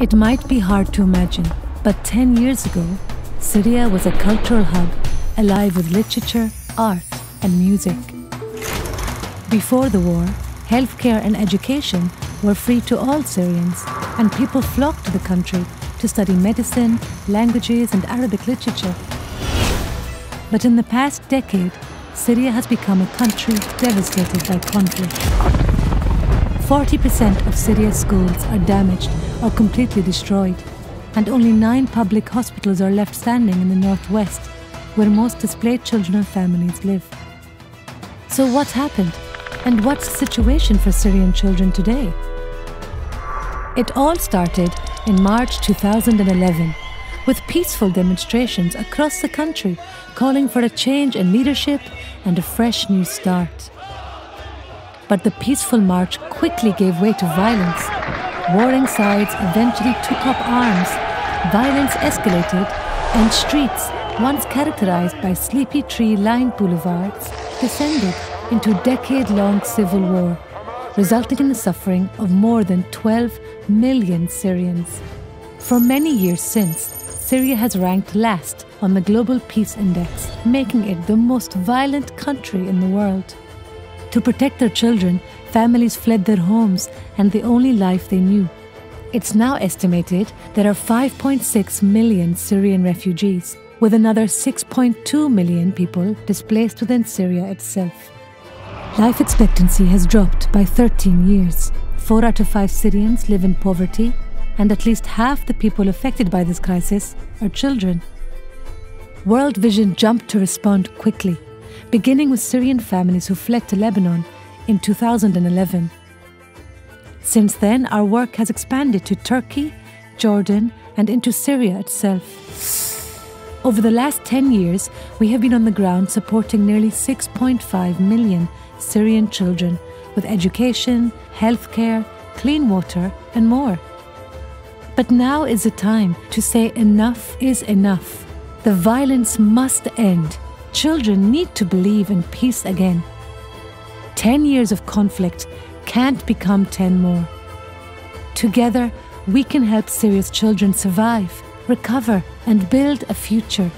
It might be hard to imagine, but 10 years ago, Syria was a cultural hub alive with literature, art, and music. Before the war, healthcare and education were free to all Syrians, and people flocked to the country to study medicine, languages, and Arabic literature. But in the past decade, Syria has become a country devastated by conflict. 40% of Syria's schools are damaged or completely destroyed, and only nine public hospitals are left standing in the northwest, where most displaced children and families live. So, what happened? And what's the situation for Syrian children today? It all started in March 2011 with peaceful demonstrations across the country calling for a change in leadership and a fresh new start. But the peaceful march quickly gave way to violence. Warring sides eventually took up arms, violence escalated, and streets, once characterized by sleepy tree lined boulevards, descended into decade long civil war, resulting in the suffering of more than 12 million Syrians. For many years since, Syria has ranked last on the Global Peace Index, making it the most violent country in the world. To protect their children, families fled their homes and the only life they knew. It's now estimated there are 5.6 million Syrian refugees, with another 6.2 million people displaced within Syria itself. Life expectancy has dropped by 13 years. Four out of five Syrians live in poverty, and at least half the people affected by this crisis are children. World Vision jumped to respond quickly, beginning with Syrian families who fled to Lebanon in 2011. Since then, our work has expanded to Turkey, Jordan, and into Syria itself. Over the last 10 years, we have been on the ground supporting nearly 6.5 million Syrian children with education, healthcare, clean water, and more. But now is the time to say enough is enough. The violence must end. Children need to believe in peace again. 10 years of conflict can't become 10 more. Together, we can help Syria's children survive, recover, and build a future